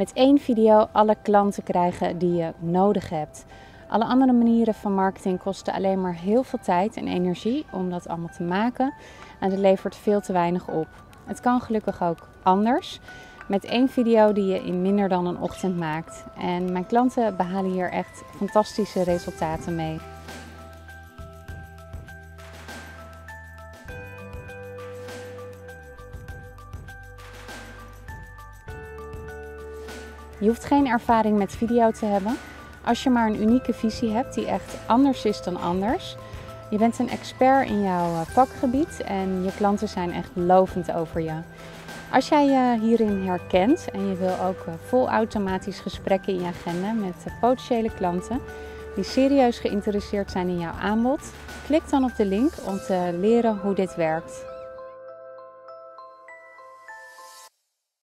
met één video alle klanten krijgen die je nodig hebt. Alle andere manieren van marketing kosten alleen maar heel veel tijd en energie om dat allemaal te maken. En het levert veel te weinig op. Het kan gelukkig ook anders. Met één video die je in minder dan een ochtend maakt. En mijn klanten behalen hier echt fantastische resultaten mee. Je hoeft geen ervaring met video te hebben. Als je maar een unieke visie hebt die echt anders is dan anders. Je bent een expert in jouw eh, vakgebied en je klanten zijn echt lovend over je. Als jij je hierin herkent en je wil ook eh, vol automatisch gesprekken in je agenda met eh, potentiële klanten die serieus geïnteresseerd zijn in jouw aanbod, klik dan op de link om te leren hoe dit werkt.